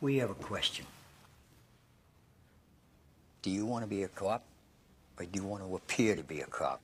We have a question. Do you want to be a cop, or do you want to appear to be a cop?